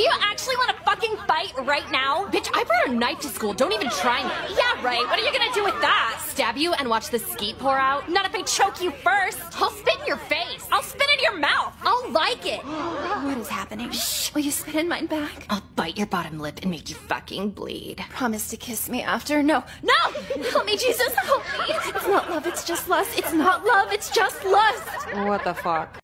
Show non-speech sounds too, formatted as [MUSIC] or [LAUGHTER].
Do you actually want to fucking fight right now? Bitch, I brought a knife to school. Don't even try me. Yeah, right. What are you gonna do with that? Stab you and watch the skeet pour out? Not if I choke you first. I'll spit in your face. I'll spit in your mouth. I'll like it. [GASPS] What is happening? Shh. Will you spit in mine back? I'll bite your bottom lip and make you fucking bleed. Promise to kiss me after. No. No! Help me, Jesus. Help me. It's not love. It's just lust. It's not love. It's just lust. What the fuck?